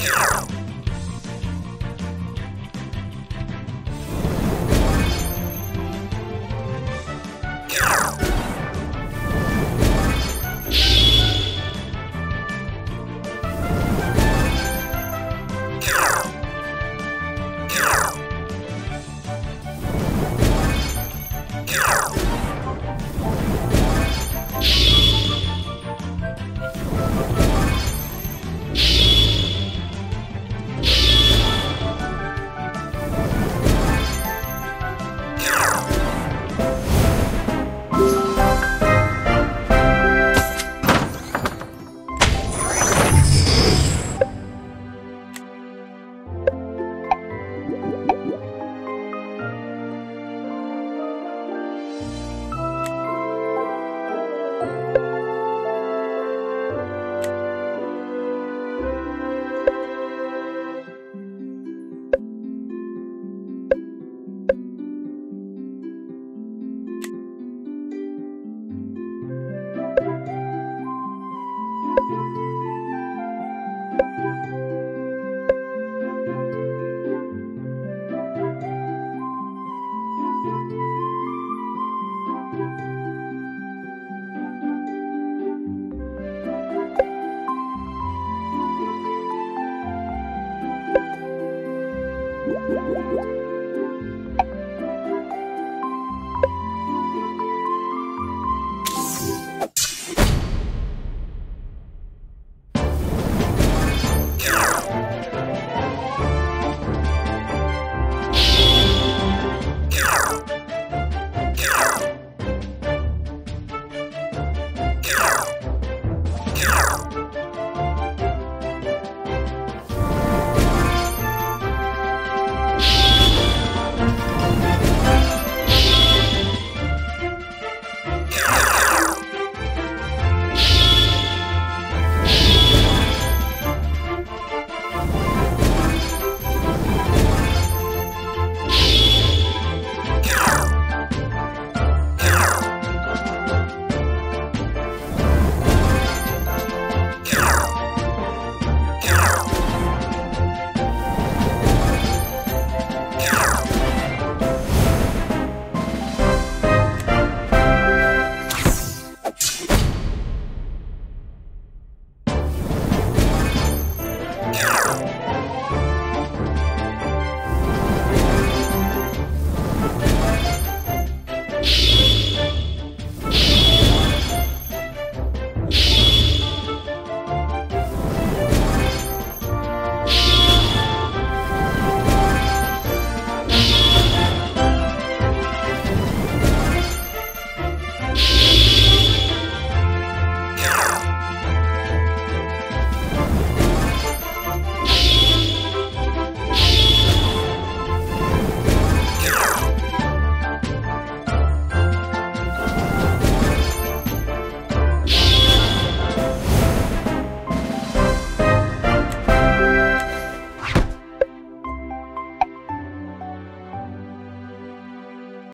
Yeah! Yeah!